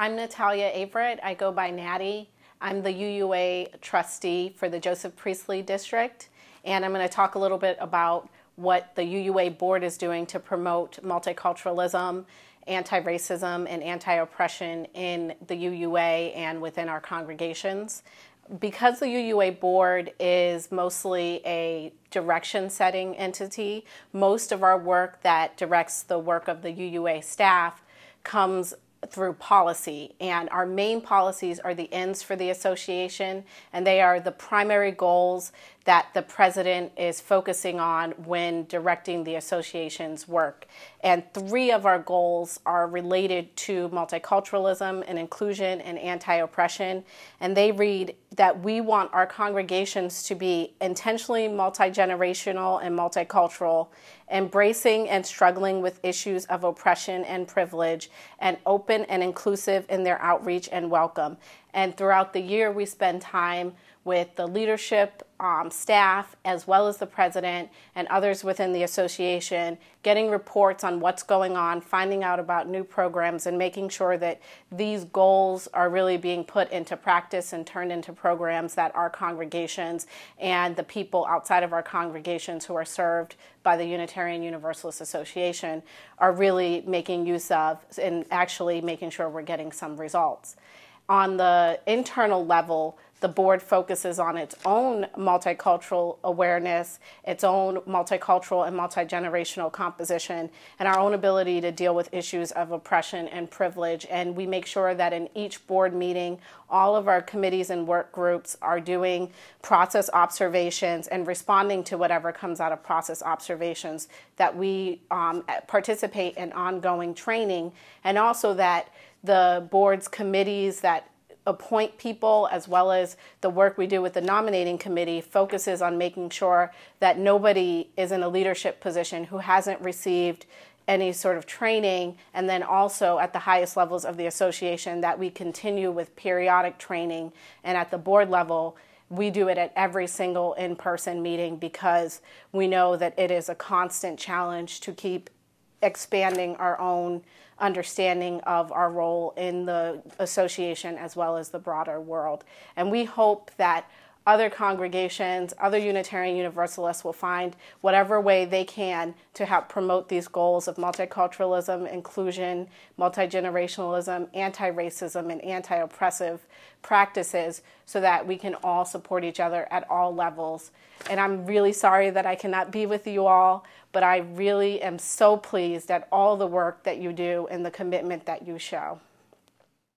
I'm Natalia Averett. I go by Natty. I'm the UUA trustee for the Joseph Priestley District, and I'm going to talk a little bit about what the UUA board is doing to promote multiculturalism, anti racism, and anti oppression in the UUA and within our congregations. Because the UUA board is mostly a direction setting entity, most of our work that directs the work of the UUA staff comes through policy. And our main policies are the ends for the association, and they are the primary goals that the president is focusing on when directing the association's work. And three of our goals are related to multiculturalism and inclusion and anti oppression. And they read that we want our congregations to be intentionally multi generational and multicultural, embracing and struggling with issues of oppression and privilege, and open and inclusive in their outreach and welcome. And throughout the year, we spend time with the leadership, um, staff, as well as the president and others within the association, getting reports on what's going on, finding out about new programs, and making sure that these goals are really being put into practice and turned into programs that our congregations and the people outside of our congregations who are served by the Unitarian Universalist Association are really making use of and actually making sure we're getting some results. On the internal level, the board focuses on its own multicultural awareness, its own multicultural and multi-generational composition, and our own ability to deal with issues of oppression and privilege. And we make sure that in each board meeting, all of our committees and work groups are doing process observations and responding to whatever comes out of process observations, that we um, participate in ongoing training, and also that the board's committees that appoint people as well as the work we do with the nominating committee focuses on making sure that nobody is in a leadership position who hasn't received any sort of training and then also at the highest levels of the association that we continue with periodic training. And at the board level we do it at every single in-person meeting because we know that it is a constant challenge to keep expanding our own understanding of our role in the association as well as the broader world. And we hope that other congregations, other Unitarian Universalists will find whatever way they can to help promote these goals of multiculturalism, inclusion, multi-generationalism, anti-racism, and anti-oppressive practices so that we can all support each other at all levels. And I'm really sorry that I cannot be with you all, but I really am so pleased at all the work that you do and the commitment that you show.